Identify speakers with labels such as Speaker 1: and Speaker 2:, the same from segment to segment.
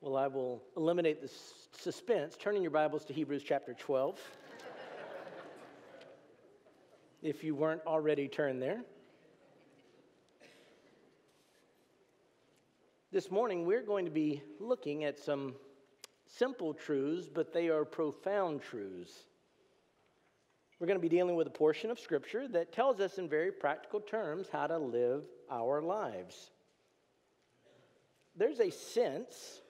Speaker 1: Well, I will eliminate the suspense. Turn in your Bibles to Hebrews chapter 12. if you weren't already turned there. This morning, we're going to be looking at some simple truths, but they are profound truths. We're going to be dealing with a portion of Scripture that tells us in very practical terms how to live our lives. There's a sense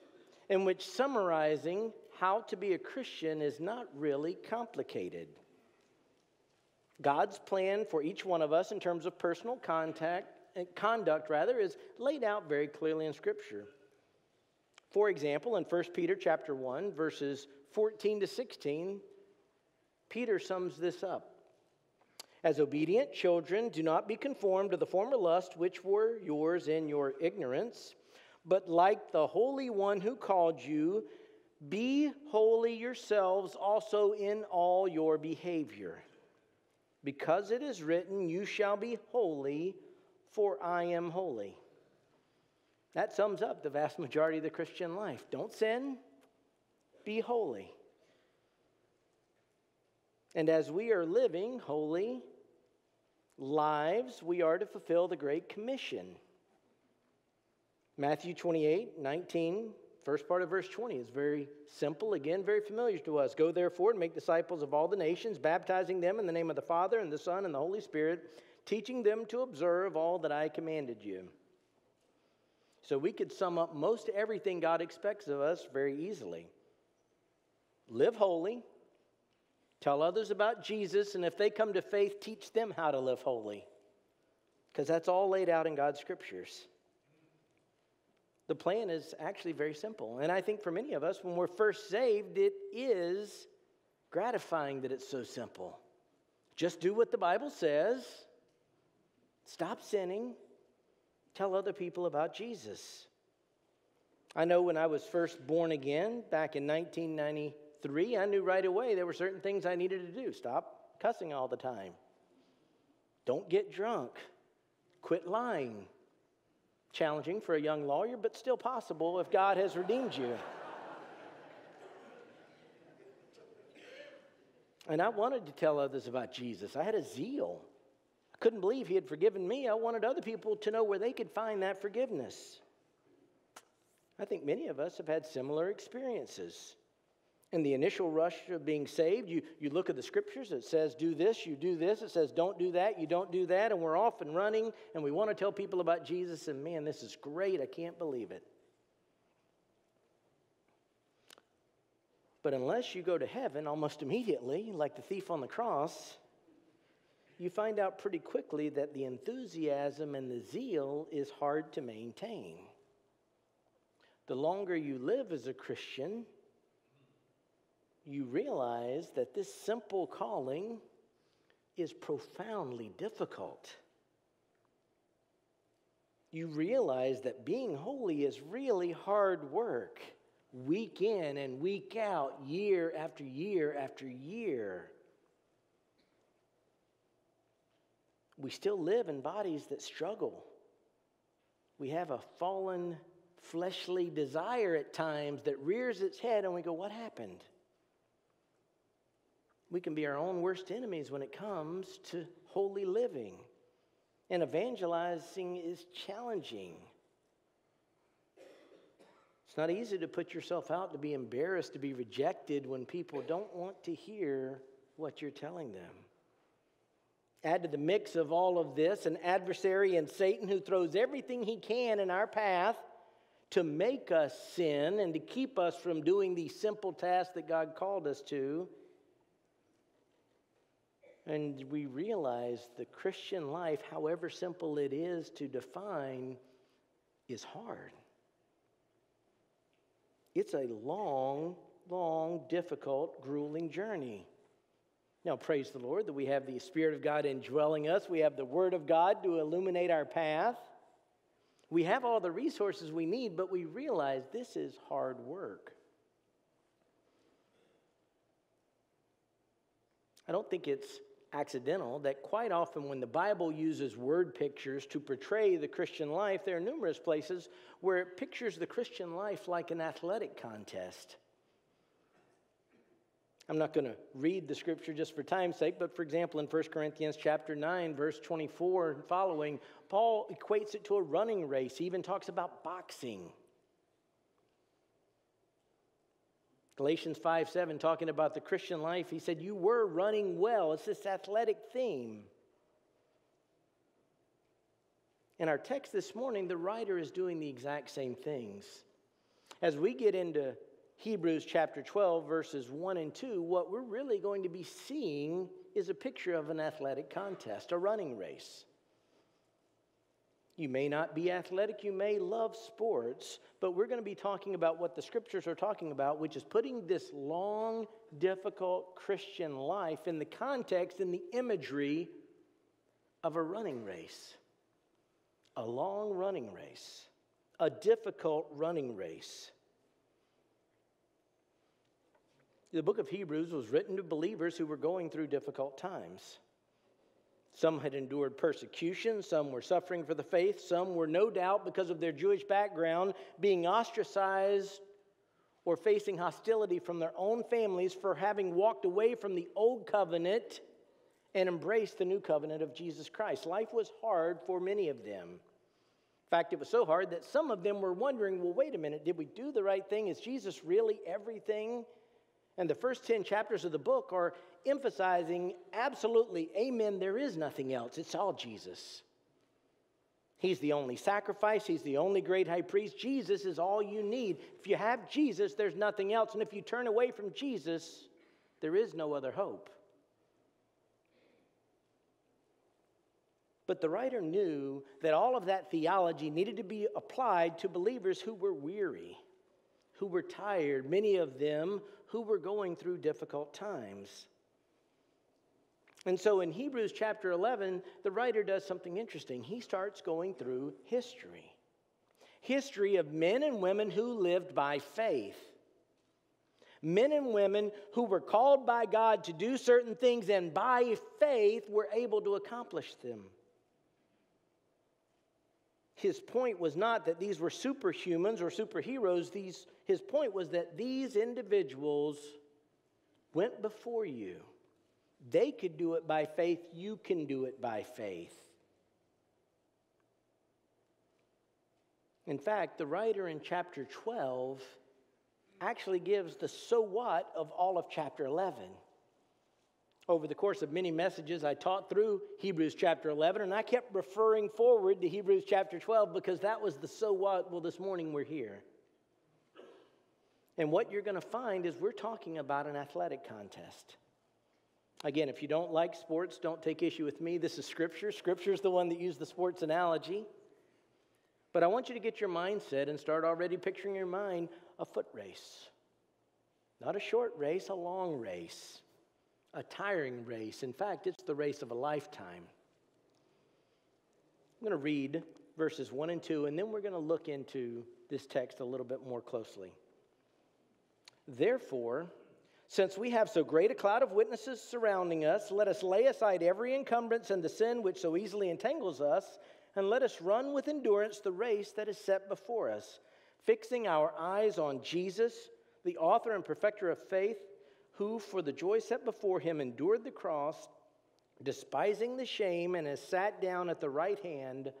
Speaker 1: in which summarizing how to be a Christian is not really complicated. God's plan for each one of us in terms of personal contact, eh, conduct rather is laid out very clearly in scripture. For example, in 1 Peter chapter 1 verses 14 to 16, Peter sums this up. As obedient children, do not be conformed to the former lust which were yours in your ignorance but like the Holy One who called you, be holy yourselves also in all your behavior. Because it is written, You shall be holy, for I am holy. That sums up the vast majority of the Christian life. Don't sin, be holy. And as we are living holy lives, we are to fulfill the Great Commission. Matthew 28, 19, first part of verse 20 is very simple, again, very familiar to us. Go therefore and make disciples of all the nations, baptizing them in the name of the Father and the Son and the Holy Spirit, teaching them to observe all that I commanded you. So we could sum up most everything God expects of us very easily. Live holy, tell others about Jesus, and if they come to faith, teach them how to live holy. Because that's all laid out in God's scriptures. The plan is actually very simple. And I think for many of us, when we're first saved, it is gratifying that it's so simple. Just do what the Bible says, stop sinning, tell other people about Jesus. I know when I was first born again back in 1993, I knew right away there were certain things I needed to do. Stop cussing all the time. Don't get drunk. Quit lying. Challenging for a young lawyer, but still possible if God has redeemed you. And I wanted to tell others about Jesus. I had a zeal. I couldn't believe He had forgiven me. I wanted other people to know where they could find that forgiveness. I think many of us have had similar experiences in the initial rush of being saved, you, you look at the scriptures, it says, do this, you do this. It says, don't do that, you don't do that. And we're off and running, and we want to tell people about Jesus, and man, this is great. I can't believe it. But unless you go to heaven almost immediately, like the thief on the cross, you find out pretty quickly that the enthusiasm and the zeal is hard to maintain. The longer you live as a Christian, you realize that this simple calling is profoundly difficult. You realize that being holy is really hard work, week in and week out, year after year after year. We still live in bodies that struggle. We have a fallen fleshly desire at times that rears its head, and we go, What happened? We can be our own worst enemies when it comes to holy living. And evangelizing is challenging. It's not easy to put yourself out, to be embarrassed, to be rejected when people don't want to hear what you're telling them. Add to the mix of all of this an adversary and Satan who throws everything he can in our path to make us sin and to keep us from doing the simple tasks that God called us to. And we realize the Christian life, however simple it is to define, is hard. It's a long, long, difficult, grueling journey. Now, praise the Lord that we have the Spirit of God indwelling us. We have the Word of God to illuminate our path. We have all the resources we need, but we realize this is hard work. I don't think it's accidental that quite often, when the Bible uses word pictures to portray the Christian life, there are numerous places where it pictures the Christian life like an athletic contest. I'm not going to read the scripture just for time's sake, but for example, in 1 Corinthians chapter 9, verse 24 and following, Paul equates it to a running race. He even talks about boxing. Galatians 5 7, talking about the Christian life, he said, You were running well. It's this athletic theme. In our text this morning, the writer is doing the exact same things. As we get into Hebrews chapter 12, verses 1 and 2, what we're really going to be seeing is a picture of an athletic contest, a running race. You may not be athletic, you may love sports, but we're going to be talking about what the scriptures are talking about, which is putting this long, difficult Christian life in the context, in the imagery of a running race. A long running race, a difficult running race. The book of Hebrews was written to believers who were going through difficult times. Some had endured persecution, some were suffering for the faith, some were no doubt because of their Jewish background being ostracized or facing hostility from their own families for having walked away from the old covenant and embraced the new covenant of Jesus Christ. Life was hard for many of them. In fact, it was so hard that some of them were wondering well, wait a minute, did we do the right thing? Is Jesus really everything? And the first 10 chapters of the book are emphasizing absolutely, amen, there is nothing else. It's all Jesus. He's the only sacrifice, He's the only great high priest. Jesus is all you need. If you have Jesus, there's nothing else. And if you turn away from Jesus, there is no other hope. But the writer knew that all of that theology needed to be applied to believers who were weary, who were tired, many of them who were going through difficult times. And so in Hebrews chapter 11, the writer does something interesting. He starts going through history history of men and women who lived by faith. Men and women who were called by God to do certain things and by faith were able to accomplish them. His point was not that these were superhumans or superheroes. These, his point was that these individuals went before you they could do it by faith, you can do it by faith. In fact, the writer in chapter 12 actually gives the so what of all of chapter 11. Over the course of many messages, I taught through Hebrews chapter 11, and I kept referring forward to Hebrews chapter 12 because that was the so what. Well, this morning we're here. And what you're going to find is we're talking about an athletic contest. Again, if you don't like sports, don't take issue with me. This is Scripture. Scripture is the one that used the sports analogy. But I want you to get your mindset and start already picturing in your mind a foot race. Not a short race, a long race, a tiring race. In fact, it's the race of a lifetime. I'm going to read verses 1 and 2, and then we're going to look into this text a little bit more closely. Therefore, since we have so great a cloud of witnesses surrounding us, let us lay aside every encumbrance and the sin which so easily entangles us, and let us run with endurance the race that is set before us, fixing our eyes on Jesus, the author and perfecter of faith, who for the joy set before him endured the cross, despising the shame, and has sat down at the right hand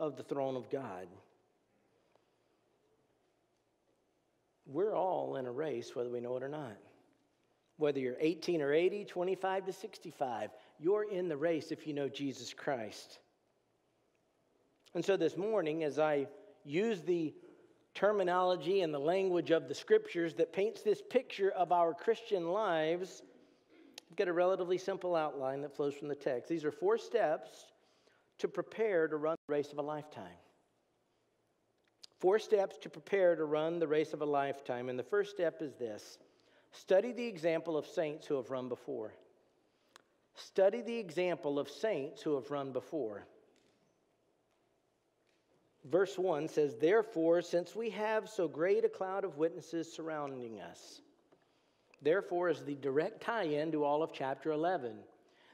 Speaker 1: of the throne of God. We're all in a race, whether we know it or not. Whether you're 18 or 80, 25 to 65, you're in the race if you know Jesus Christ. And so this morning, as I use the terminology and the language of the scriptures that paints this picture of our Christian lives, I've got a relatively simple outline that flows from the text. These are four steps to prepare to run the race of a lifetime. Four steps to prepare to run the race of a lifetime. And the first step is this Study the example of saints who have run before. Study the example of saints who have run before. Verse 1 says, Therefore, since we have so great a cloud of witnesses surrounding us, therefore is the direct tie in to all of chapter 11.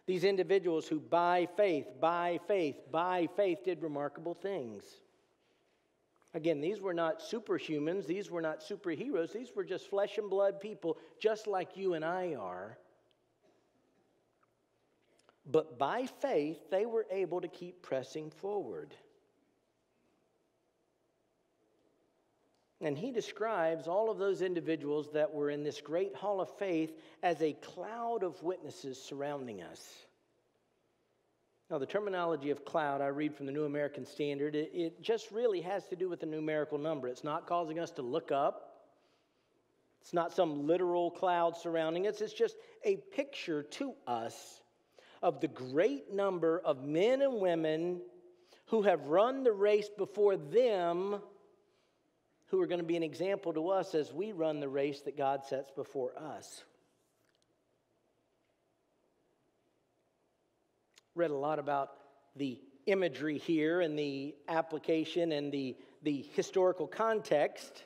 Speaker 1: These individuals who, by faith, by faith, by faith, did remarkable things. Again, these were not superhumans, these were not superheroes, these were just flesh and blood people, just like you and I are. But by faith, they were able to keep pressing forward. And he describes all of those individuals that were in this great hall of faith as a cloud of witnesses surrounding us. Now, the terminology of cloud, I read from the New American Standard, it, it just really has to do with a numerical number. It's not causing us to look up, it's not some literal cloud surrounding us. It's just a picture to us of the great number of men and women who have run the race before them who are going to be an example to us as we run the race that God sets before us. Read a lot about the imagery here and the application and the, the historical context.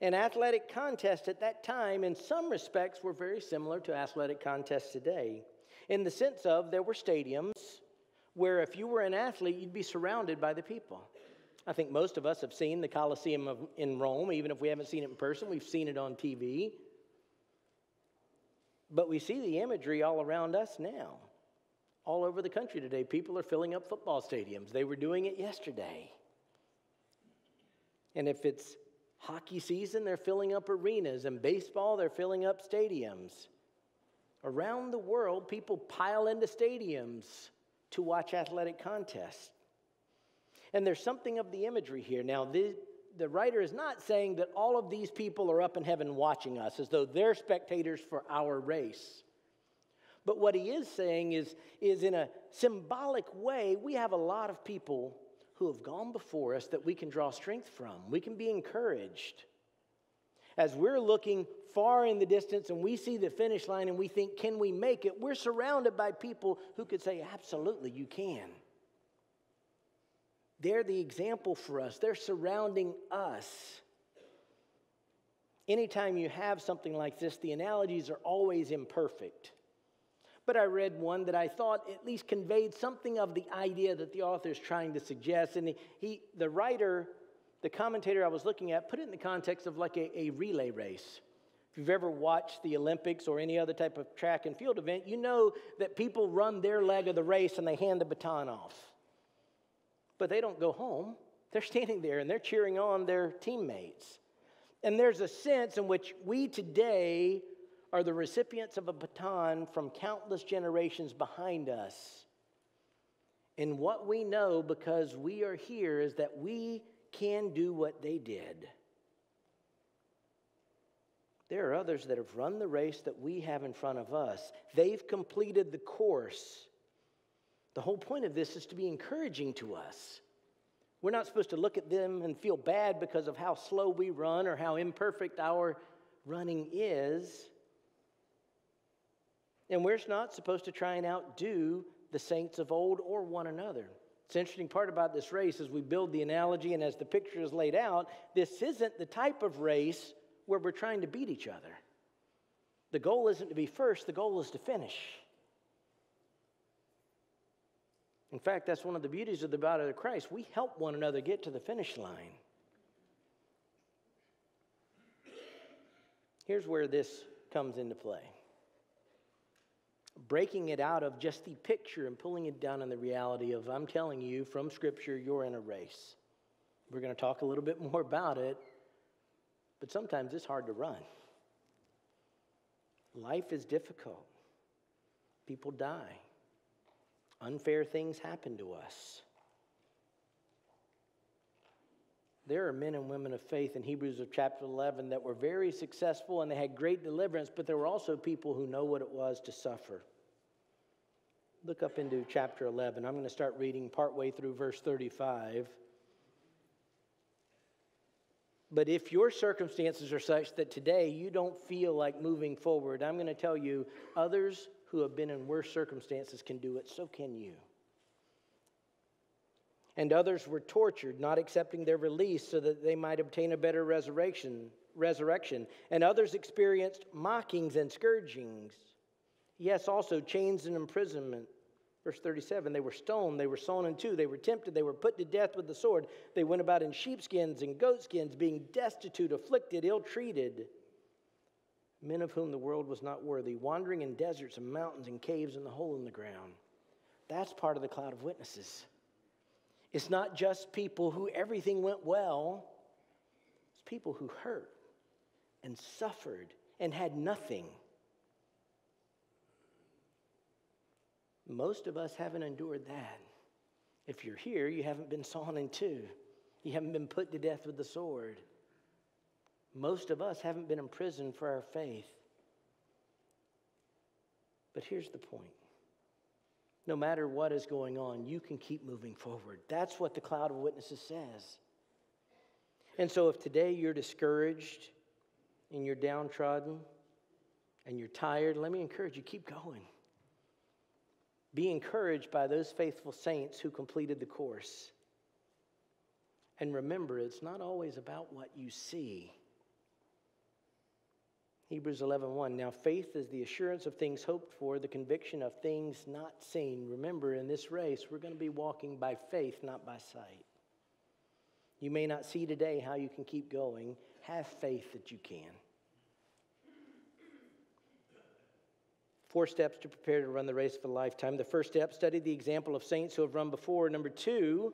Speaker 1: And athletic contests at that time, in some respects, were very similar to athletic contests today, in the sense of there were stadiums where if you were an athlete, you'd be surrounded by the people. I think most of us have seen the Colosseum of, in Rome, even if we haven't seen it in person, we've seen it on TV. But we see the imagery all around us now. All over the country today, people are filling up football stadiums. They were doing it yesterday. And if it's hockey season, they're filling up arenas, and baseball, they're filling up stadiums. Around the world, people pile into stadiums to watch athletic contests. And there's something of the imagery here. Now, the, the writer is not saying that all of these people are up in heaven watching us as though they're spectators for our race. But what he is saying is, is in a symbolic way, we have a lot of people who have gone before us that we can draw strength from. We can be encouraged. As we're looking far in the distance and we see the finish line and we think, can we make it? We're surrounded by people who could say, absolutely, you can. They're the example for us, they're surrounding us. Anytime you have something like this, the analogies are always imperfect. But I read one that I thought at least conveyed something of the idea that the author is trying to suggest. And he, the writer, the commentator I was looking at, put it in the context of like a, a relay race. If you've ever watched the Olympics or any other type of track and field event, you know that people run their leg of the race and they hand the baton off but they don't go home. They're standing there and they're cheering on their teammates. And there's a sense in which we today are the recipients of a baton from countless generations behind us. And what we know because we are here is that we can do what they did. There are others that have run the race that we have in front of us. They've completed the course. The whole point of this is to be encouraging to us. We're not supposed to look at them and feel bad because of how slow we run or how imperfect our running is. And we're not supposed to try and outdo the saints of old or one another. It's an interesting part about this race as we build the analogy and as the picture is laid out, this isn't the type of race where we're trying to beat each other. The goal isn't to be first, the goal is to finish. In fact, that's one of the beauties of the body of Christ. We help one another get to the finish line. Here's where this comes into play breaking it out of just the picture and pulling it down in the reality of, I'm telling you from Scripture, you're in a race. We're going to talk a little bit more about it, but sometimes it's hard to run. Life is difficult, people die. Unfair things happen to us. There are men and women of faith in Hebrews of chapter 11 that were very successful and they had great deliverance, but there were also people who know what it was to suffer. Look up into chapter 11. I'm going to start reading partway through verse 35. But if your circumstances are such that today you don't feel like moving forward, I'm going to tell you others who have been in worse circumstances can do it, so can you. And others were tortured, not accepting their release so that they might obtain a better resurrection. resurrection. And others experienced mockings and scourgings. Yes, also chains and imprisonment. Verse 37 they were stoned, they were sawn in two, they were tempted, they were put to death with the sword. They went about in sheepskins and goatskins, being destitute, afflicted, ill treated. Men of whom the world was not worthy, wandering in deserts and mountains and caves and the hole in the ground. That's part of the cloud of witnesses. It's not just people who everything went well, it's people who hurt and suffered and had nothing. Most of us haven't endured that. If you're here, you haven't been sawn in two, you haven't been put to death with the sword. Most of us haven't been imprisoned for our faith. But here's the point no matter what is going on, you can keep moving forward. That's what the cloud of witnesses says. And so, if today you're discouraged and you're downtrodden and you're tired, let me encourage you keep going. Be encouraged by those faithful saints who completed the course. And remember, it's not always about what you see. Hebrews 11:1 1, Now faith is the assurance of things hoped for, the conviction of things not seen. Remember in this race we're going to be walking by faith, not by sight. You may not see today how you can keep going. Have faith that you can. Four steps to prepare to run the race of a lifetime. The first step, study the example of saints who have run before. Number two,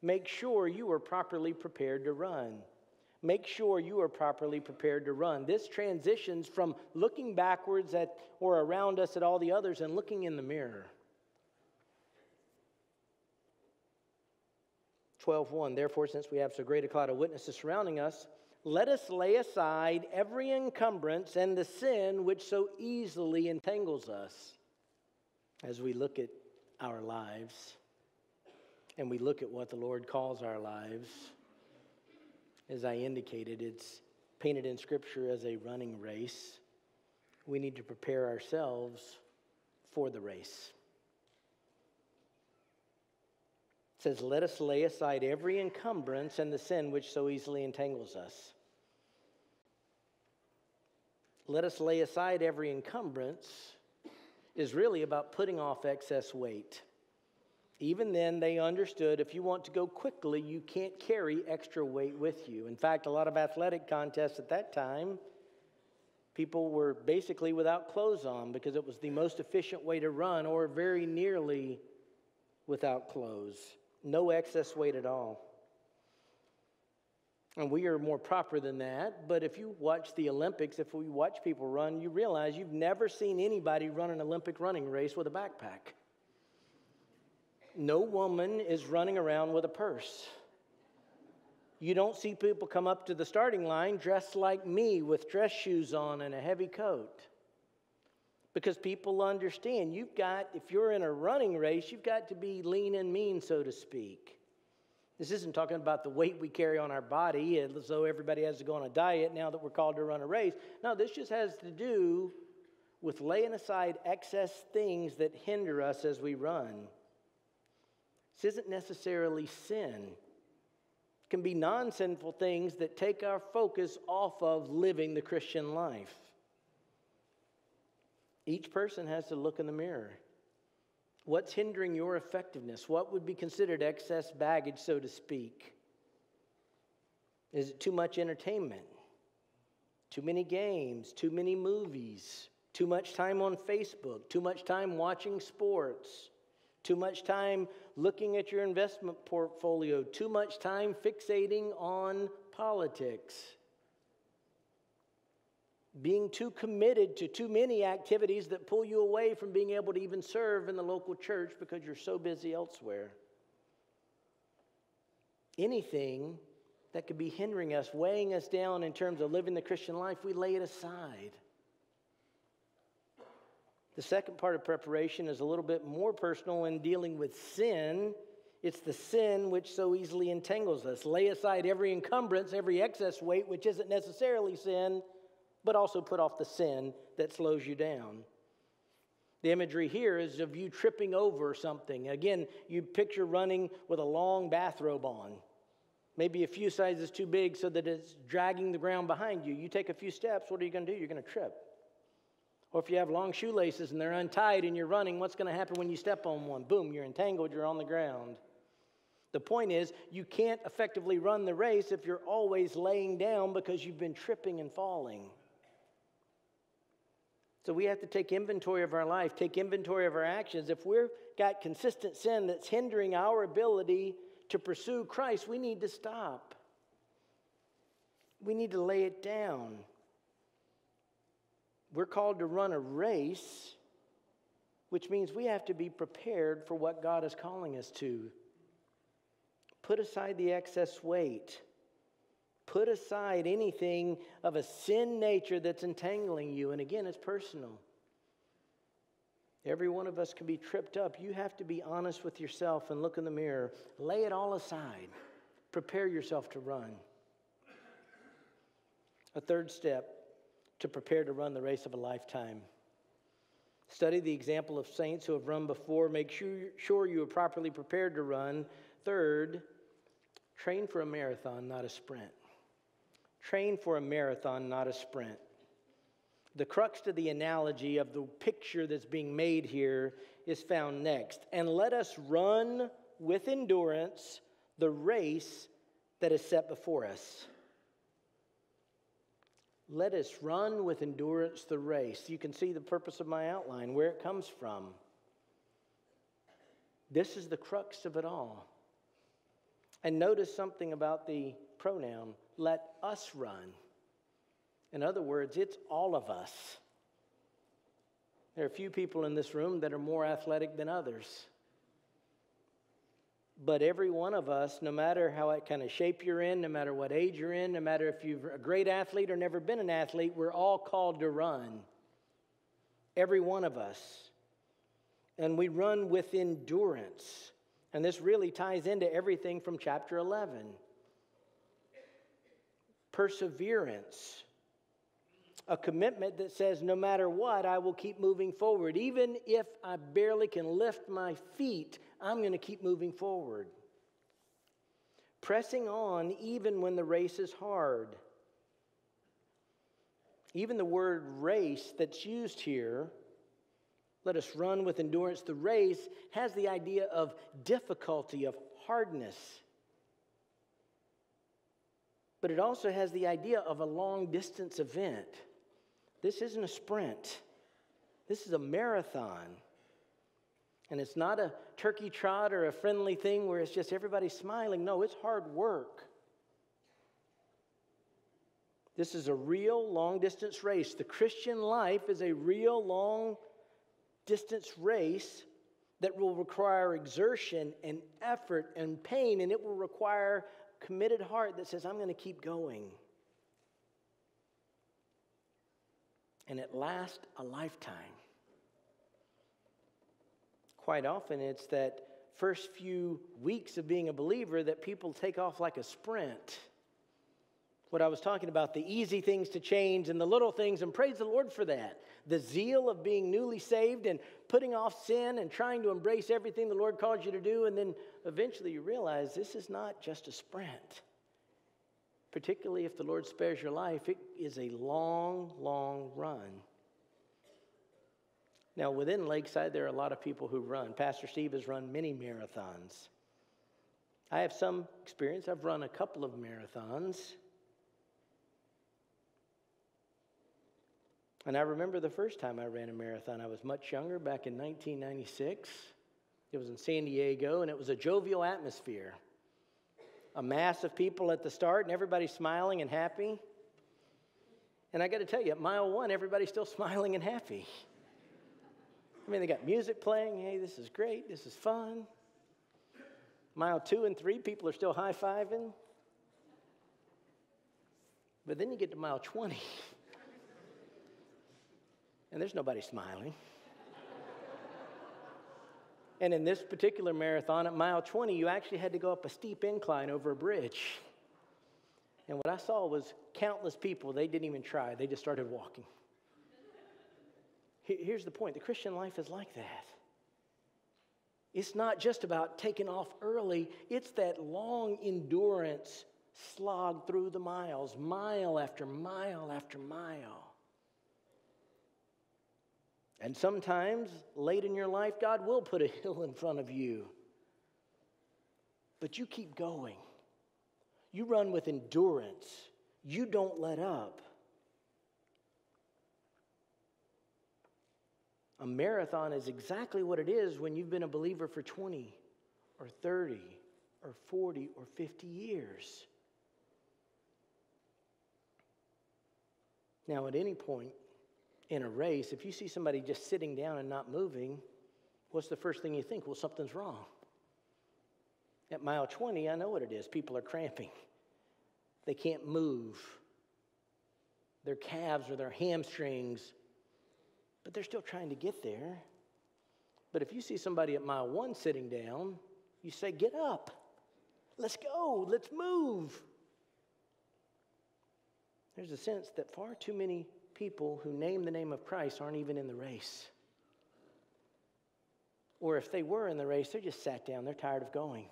Speaker 1: make sure you are properly prepared to run. Make sure you are properly prepared to run. This transitions from looking backwards at or around us at all the others and looking in the mirror. 12:1 Therefore since we have so great a cloud of witnesses surrounding us let us lay aside every encumbrance and the sin which so easily entangles us as we look at our lives and we look at what the Lord calls our lives. As I indicated, it's painted in Scripture as a running race. We need to prepare ourselves for the race. It says, Let us lay aside every encumbrance and the sin which so easily entangles us. Let us lay aside every encumbrance is really about putting off excess weight. Even then, they understood if you want to go quickly, you can't carry extra weight with you. In fact, a lot of athletic contests at that time, people were basically without clothes on because it was the most efficient way to run, or very nearly without clothes. No excess weight at all. And we are more proper than that. But if you watch the Olympics, if we watch people run, you realize you've never seen anybody run an Olympic running race with a backpack. No woman is running around with a purse. You don't see people come up to the starting line dressed like me with dress shoes on and a heavy coat. Because people understand you've got, if you're in a running race, you've got to be lean and mean, so to speak. This isn't talking about the weight we carry on our body as though everybody has to go on a diet now that we're called to run a race. No, this just has to do with laying aside excess things that hinder us as we run. This isn't necessarily sin. It can be non sinful things that take our focus off of living the Christian life. Each person has to look in the mirror. What's hindering your effectiveness? What would be considered excess baggage, so to speak? Is it too much entertainment? Too many games? Too many movies? Too much time on Facebook? Too much time watching sports? Too much time looking at your investment portfolio? Too much time fixating on politics? Being too committed to too many activities that pull you away from being able to even serve in the local church because you're so busy elsewhere. Anything that could be hindering us, weighing us down in terms of living the Christian life, we lay it aside. The second part of preparation is a little bit more personal in dealing with sin. It's the sin which so easily entangles us. Lay aside every encumbrance, every excess weight, which isn't necessarily sin, but also put off the sin that slows you down. The imagery here is of you tripping over something. Again, you picture running with a long bathrobe on, maybe a few sizes too big so that it's dragging the ground behind you. You take a few steps, what are you going to do? You're going to trip. Or if you have long shoelaces and they're untied and you're running, what's going to happen when you step on one? Boom, you're entangled, you're on the ground. The point is, you can't effectively run the race if you're always laying down because you've been tripping and falling. So we have to take inventory of our life, take inventory of our actions. If we've got consistent sin that's hindering our ability to pursue Christ, we need to stop. We need to lay it down. We're called to run a race, which means we have to be prepared for what God is calling us to. Put aside the excess weight. Put aside anything of a sin nature that's entangling you. And again, it's personal. Every one of us can be tripped up. You have to be honest with yourself and look in the mirror. Lay it all aside. Prepare yourself to run. A third step to prepare to run the race of a lifetime. Study the example of saints who have run before. Make sure, sure you are properly prepared to run. Third, train for a marathon, not a sprint. Train for a marathon, not a sprint. The crux to the analogy of the picture that's being made here is found next. And let us run with endurance the race that is set before us. Let us run with endurance the race. You can see the purpose of my outline, where it comes from. This is the crux of it all. And notice something about the pronoun let us run. In other words, it's all of us. There are a few people in this room that are more athletic than others. But every one of us, no matter how what kind of shape you're in, no matter what age you're in, no matter if you're a great athlete or never been an athlete, we're all called to run. Every one of us. And we run with endurance. And this really ties into everything from chapter 11 perseverance, a commitment that says, no matter what, I will keep moving forward. Even if I barely can lift my feet, I'm going to keep moving forward. Pressing on even when the race is hard. Even the word race that's used here, let us run with endurance the race, has the idea of difficulty, of hardness but it also has the idea of a long distance event. This isn't a sprint, this is a marathon. And it's not a turkey trot or a friendly thing where it's just everybody smiling. No, it's hard work. This is a real long distance race. The Christian life is a real long distance race that will require exertion and effort and pain, and it will require committed heart that says, I'm going to keep going. And it lasts a lifetime. Quite often, it's that first few weeks of being a believer that people take off like a sprint. What I was talking about, the easy things to change and the little things, and praise the Lord for that. The zeal of being newly saved and putting off sin and trying to embrace everything the Lord calls you to do, and then eventually you realize this is not just a sprint. Particularly if the Lord spares your life, it is a long, long run. Now, within Lakeside, there are a lot of people who run. Pastor Steve has run many marathons. I have some experience. I've run a couple of marathons. And I remember the first time I ran a marathon. I was much younger, back in 1996. It was in San Diego, and it was a jovial atmosphere. A mass of people at the start, and everybody smiling and happy. And I got to tell you, at mile one, everybody's still smiling and happy. I mean, they got music playing. Hey, this is great. This is fun. Mile two and three, people are still high fiving. But then you get to mile 20. and there's nobody smiling. And in this particular marathon at mile 20, you actually had to go up a steep incline over a bridge. And what I saw was countless people, they didn't even try, they just started walking. Here's the point the Christian life is like that. It's not just about taking off early, it's that long endurance slog through the miles, mile after mile after mile. And sometimes, late in your life, God will put a hill in front of you. But you keep going. You run with endurance. You don't let up. A marathon is exactly what it is when you've been a believer for 20 or 30 or 40 or 50 years. Now, at any point in a race, if you see somebody just sitting down and not moving, what's the first thing you think? Well, something's wrong. At mile 20, I know what it is. People are cramping, they can't move. Their calves or their hamstrings, but they're still trying to get there. But if you see somebody at mile one sitting down, you say, Get up. Let's go. Let's move. There's a sense that far too many people who name the name of Christ aren't even in the race. Or if they were in the race, they're just sat down, they're tired of going.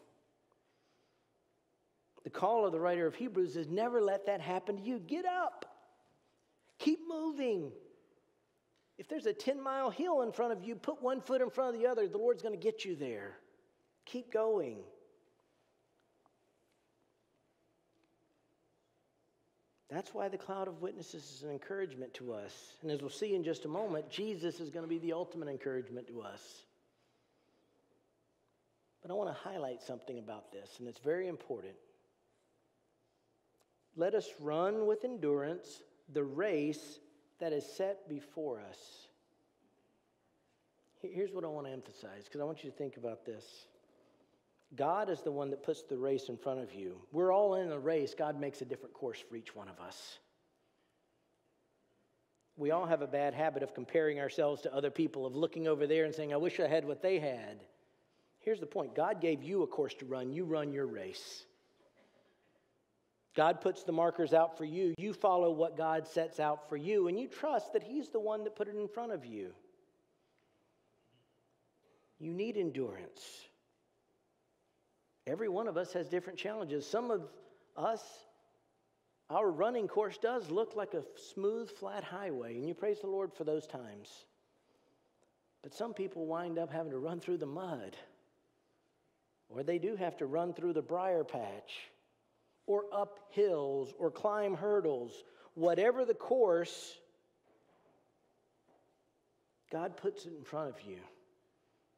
Speaker 1: The call of the writer of Hebrews is never let that happen to you. Get up, keep moving. If there's a 10 mile hill in front of you, put one foot in front of the other. The Lord's going to get you there. Keep going. That's why the cloud of witnesses is an encouragement to us. And as we'll see in just a moment, Jesus is going to be the ultimate encouragement to us. But I want to highlight something about this, and it's very important. Let us run with endurance the race that is set before us. Here's what I want to emphasize, because I want you to think about this. God is the one that puts the race in front of you. We're all in a race. God makes a different course for each one of us. We all have a bad habit of comparing ourselves to other people, of looking over there and saying, I wish I had what they had. Here's the point God gave you a course to run, you run your race. God puts the markers out for you. You follow what God sets out for you, and you trust that He's the one that put it in front of you. You need endurance. Every one of us has different challenges. Some of us, our running course does look like a smooth, flat highway, and you praise the Lord for those times. But some people wind up having to run through the mud, or they do have to run through the briar patch, or up hills, or climb hurdles. Whatever the course, God puts it in front of you.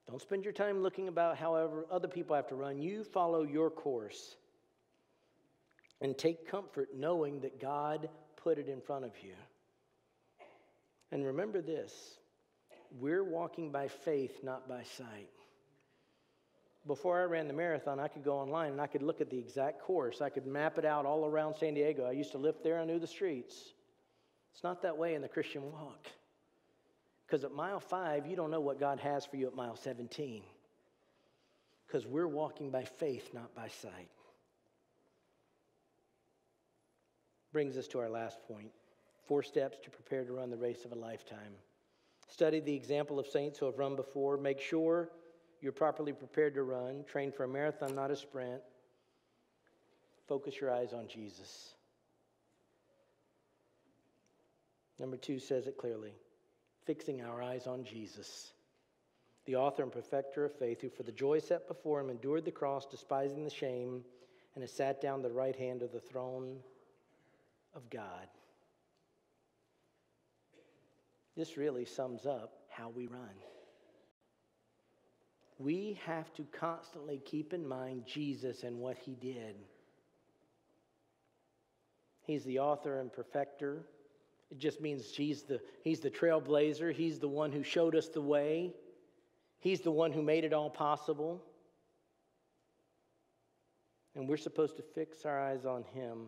Speaker 1: Don't spend your time looking about however other people have to run. You follow your course. And take comfort knowing that God put it in front of you. And remember this we're walking by faith, not by sight. Before I ran the marathon, I could go online and I could look at the exact course. I could map it out all around San Diego. I used to live there, I knew the streets. It's not that way in the Christian walk. Because at mile five, you don't know what God has for you at mile 17. Because we're walking by faith, not by sight. Brings us to our last point four steps to prepare to run the race of a lifetime. Study the example of saints who have run before. Make sure you're properly prepared to run. Train for a marathon, not a sprint. Focus your eyes on Jesus. Number two says it clearly fixing our eyes on Jesus, the author and perfecter of faith, who for the joy set before him endured the cross, despising the shame, and has sat down at the right hand of the throne of God. This really sums up how we run. We have to constantly keep in mind Jesus and what he did. He's the author and perfecter it just means he's the, he's the trailblazer. He's the one who showed us the way. He's the one who made it all possible. And we're supposed to fix our eyes on him.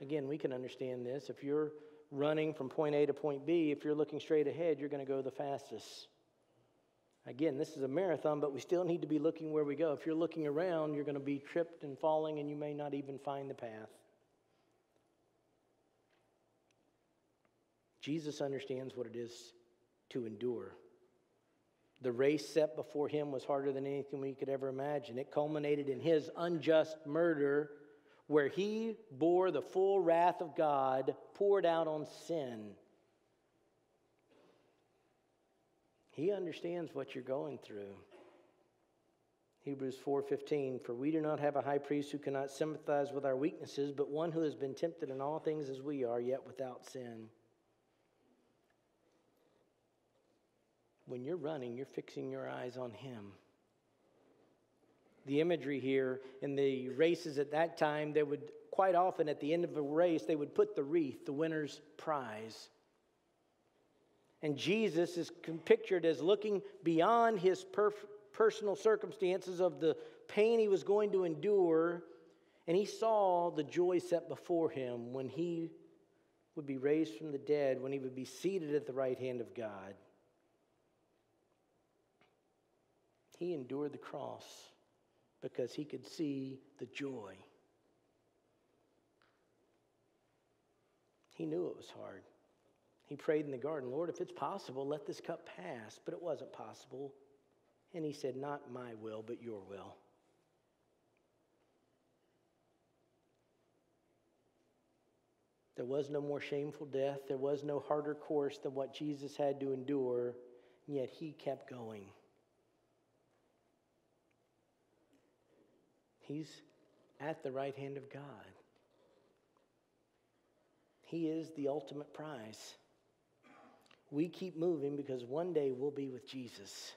Speaker 1: Again, we can understand this. If you're running from point A to point B, if you're looking straight ahead, you're going to go the fastest. Again, this is a marathon, but we still need to be looking where we go. If you're looking around, you're going to be tripped and falling, and you may not even find the path. Jesus understands what it is to endure. The race set before him was harder than anything we could ever imagine. It culminated in his unjust murder, where he bore the full wrath of God poured out on sin. He understands what you're going through. Hebrews 4:15 For we do not have a high priest who cannot sympathize with our weaknesses, but one who has been tempted in all things as we are, yet without sin. When you're running, you're fixing your eyes on him. The imagery here in the races at that time, they would quite often at the end of a race, they would put the wreath, the winner's prize. And Jesus is pictured as looking beyond his personal circumstances of the pain he was going to endure, and he saw the joy set before him when he would be raised from the dead, when he would be seated at the right hand of God. He endured the cross because he could see the joy. He knew it was hard. He prayed in the garden, Lord, if it's possible, let this cup pass. But it wasn't possible. And he said, Not my will, but your will. There was no more shameful death. There was no harder course than what Jesus had to endure, and yet he kept going. He's at the right hand of God. He is the ultimate prize. We keep moving because one day we'll be with Jesus.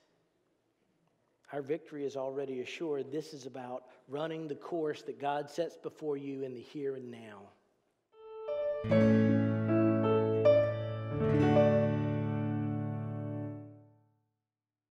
Speaker 1: Our victory is already assured. This is about running the course that God sets before you in the here and now.